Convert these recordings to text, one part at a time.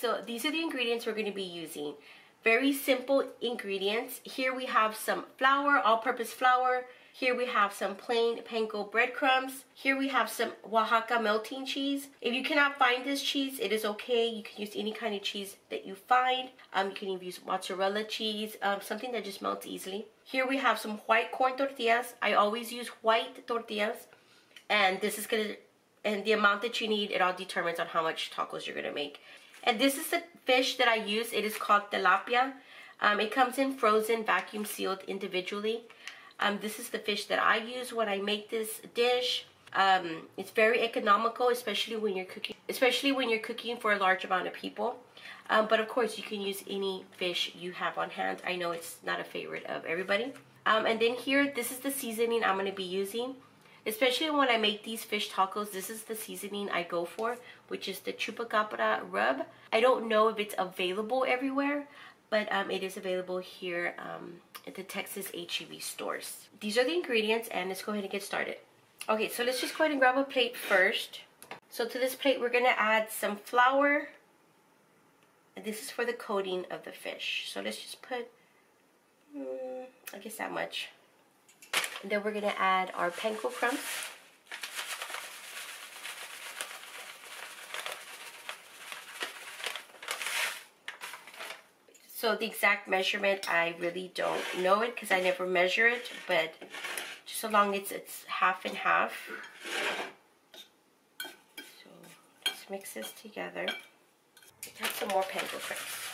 so these are the ingredients we're going to be using. Very simple ingredients. Here we have some flour, all-purpose flour. Here we have some plain panko breadcrumbs. Here we have some Oaxaca melting cheese. If you cannot find this cheese, it is okay. You can use any kind of cheese that you find. Um, you can even use mozzarella cheese, um, something that just melts easily. Here we have some white corn tortillas. I always use white tortillas. And this is gonna, and the amount that you need, it all determines on how much tacos you're gonna make. And this is the fish that I use. It is called tilapia. Um, it comes in frozen, vacuum sealed individually. Um, this is the fish that I use when I make this dish. Um, it's very economical, especially when you're cooking, especially when you're cooking for a large amount of people. Um, but of course, you can use any fish you have on hand. I know it's not a favorite of everybody. Um, and then here, this is the seasoning I'm going to be using. Especially when I make these fish tacos, this is the seasoning I go for, which is the chupacabra rub. I don't know if it's available everywhere, but um, it is available here um, at the Texas HEB stores. These are the ingredients and let's go ahead and get started. Okay, so let's just go ahead and grab a plate first. So to this plate, we're gonna add some flour. This is for the coating of the fish. So let's just put, mm, I guess that much. And then we're gonna add our panko crumbs. So the exact measurement, I really don't know it because I never measure it, but just so long as it's half and half. So let's mix this together. Let's have some more panko crumbs.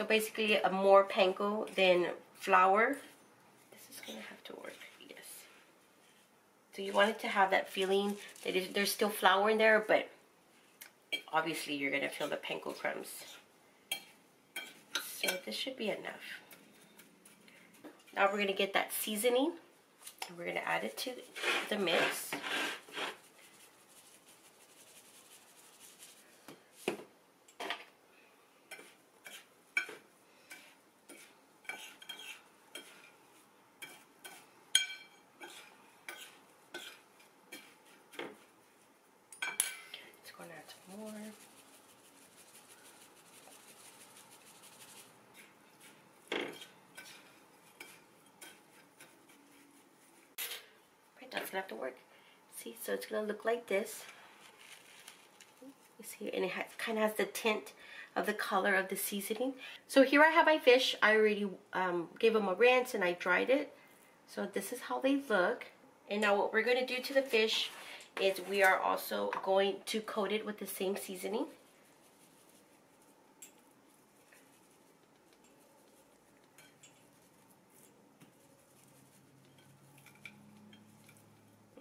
So basically a more panko than flour. This is going to have to work, yes. So you want it to have that feeling that it, there's still flour in there, but obviously you're going to feel the panko crumbs. So this should be enough. Now we're going to get that seasoning. And we're going to add it to the mix. more. That's gonna have to work. See, so it's gonna look like this. You see, and it kind of has the tint of the color of the seasoning. So here I have my fish. I already um, gave them a rinse and I dried it. So this is how they look. And now what we're gonna do to the fish is we are also going to coat it with the same seasoning.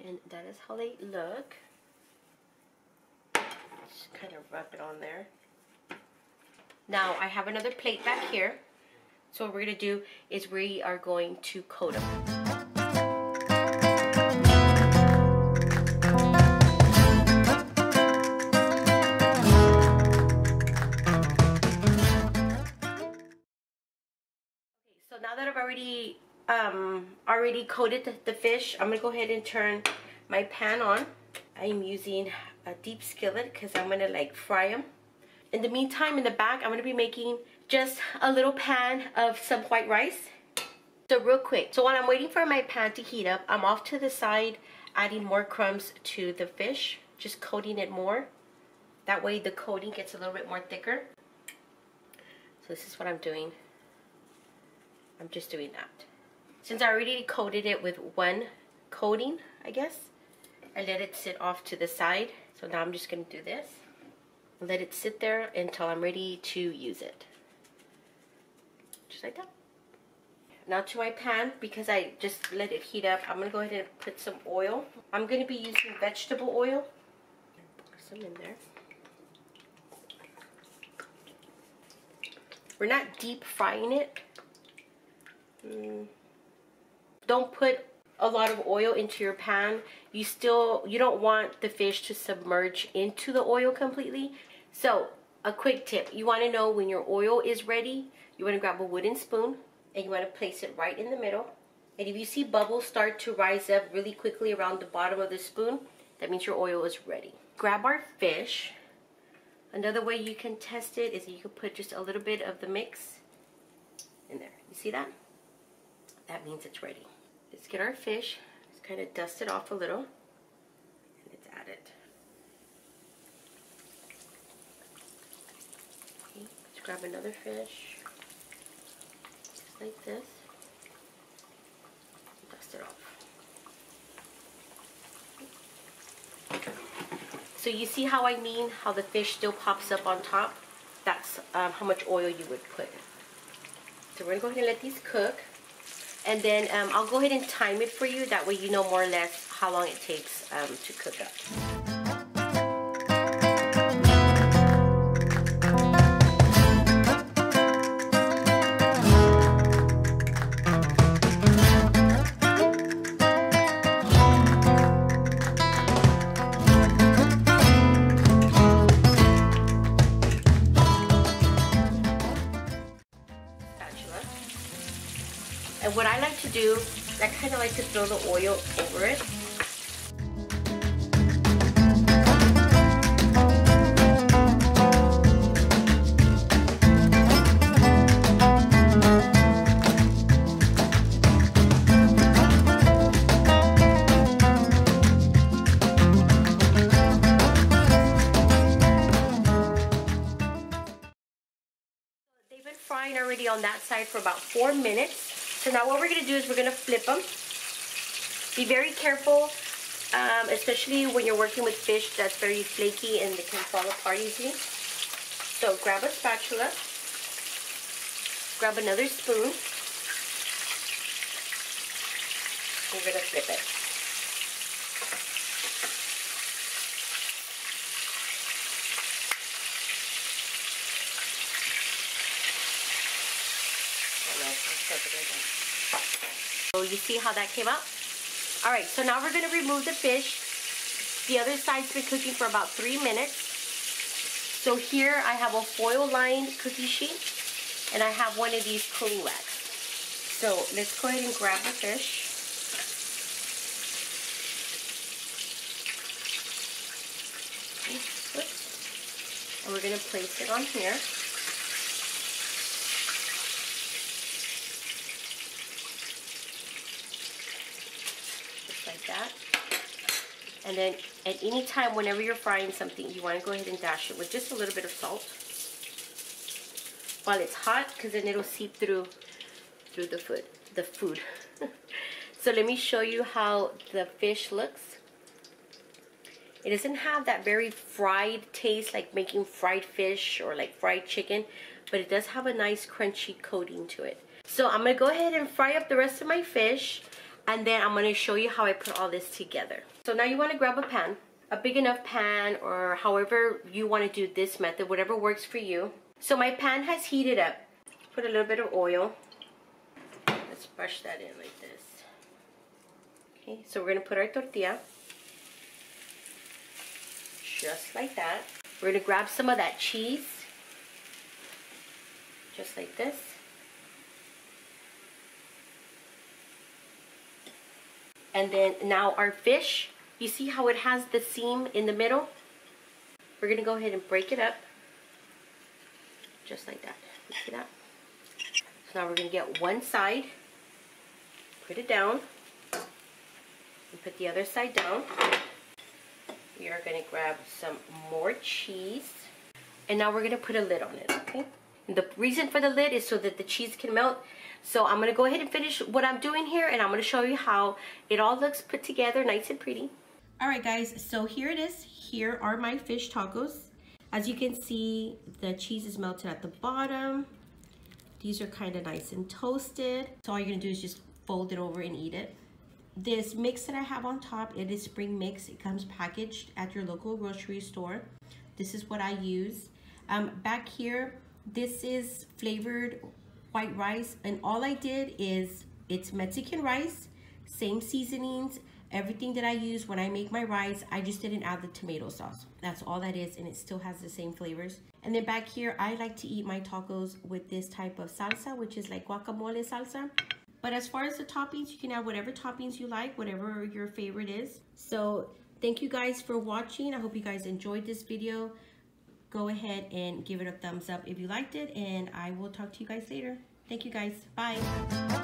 And that is how they look. Just kind of rub it on there. Now I have another plate back here. So what we're going to do is we are going to coat them. So, now that I've already um, already coated the, the fish, I'm gonna go ahead and turn my pan on. I'm using a deep skillet because I'm gonna like fry them. In the meantime, in the back, I'm gonna be making just a little pan of some white rice. So real quick, so while I'm waiting for my pan to heat up, I'm off to the side adding more crumbs to the fish, just coating it more. That way the coating gets a little bit more thicker. So this is what I'm doing. I'm just doing that. Since I already coated it with one coating, I guess, I let it sit off to the side. So now I'm just going to do this. Let it sit there until I'm ready to use it. Just like that. Now to my pan, because I just let it heat up, I'm going to go ahead and put some oil. I'm going to be using vegetable oil. Pour some in there. We're not deep frying it. Mm. Don't put a lot of oil into your pan. You still, you don't want the fish to submerge into the oil completely. So, a quick tip. You want to know when your oil is ready. You want to grab a wooden spoon and you want to place it right in the middle. And if you see bubbles start to rise up really quickly around the bottom of the spoon, that means your oil is ready. Grab our fish. Another way you can test it is you can put just a little bit of the mix in there. You see that? That means it's ready. Let's get our fish. Just kind of dust it off a little. And it's added. Okay, let's grab another fish. Just like this. Dust it off. So you see how I mean how the fish still pops up on top? That's um, how much oil you would put. So we're gonna go ahead and let these cook. And then um, I'll go ahead and time it for you. That way you know more or less how long it takes um, to cook up. Do, I kind of like to throw the oil over it. They've been frying already on that side for about four minutes. So now what we're going to do is we're going to flip them. Be very careful, um, especially when you're working with fish that's very flaky and they can fall apart easily. So grab a spatula, grab another spoon, we're going to flip it. You see how that came out? All right, so now we're gonna remove the fish. The other side's been cooking for about three minutes. So here I have a foil lined cookie sheet and I have one of these cooling racks. So let's go ahead and grab the fish. And we're gonna place it on here. That. And then at any time, whenever you're frying something, you want to go ahead and dash it with just a little bit of salt while it's hot, because then it'll seep through through the food. The food. so let me show you how the fish looks. It doesn't have that very fried taste, like making fried fish or like fried chicken, but it does have a nice crunchy coating to it. So I'm gonna go ahead and fry up the rest of my fish and then I'm going to show you how I put all this together. So now you want to grab a pan, a big enough pan or however you want to do this method, whatever works for you. So my pan has heated up. Put a little bit of oil. Let's brush that in like this. Okay, so we're going to put our tortilla. Just like that. We're to grab some of that cheese. Just like this. And then now our fish, you see how it has the seam in the middle? We're to go ahead and break it up. Just like that. You see that? So now we're to get one side, put it down, and put the other side down. We are to grab some more cheese. And now we're to put a lid on it, okay? And the reason for the lid is so that the cheese can melt so I'm going to go ahead and finish what I'm doing here and I'm going to show you how it all looks put together nice and pretty. Alright guys, so here it is. Here are my fish tacos. As you can see, the cheese is melted at the bottom. These are kind of nice and toasted. So all you're to do is just fold it over and eat it. This mix that I have on top, it is spring mix. It comes packaged at your local grocery store. This is what I use. Um, back here, this is flavored white rice and all I did is it's Mexican rice, same seasonings, Everything that I use when I make my rice, I just didn't add the tomato sauce. That's all that is, and it still has the same flavors. And then back here, I like to eat my tacos with this type of salsa, which is like guacamole salsa. But as far as the toppings, you can add whatever toppings you like, whatever your favorite is. So thank you guys for watching. I hope you guys enjoyed this video. Go ahead and give it a thumbs up if you liked it, and I will talk to you guys later. Thank you guys. Bye.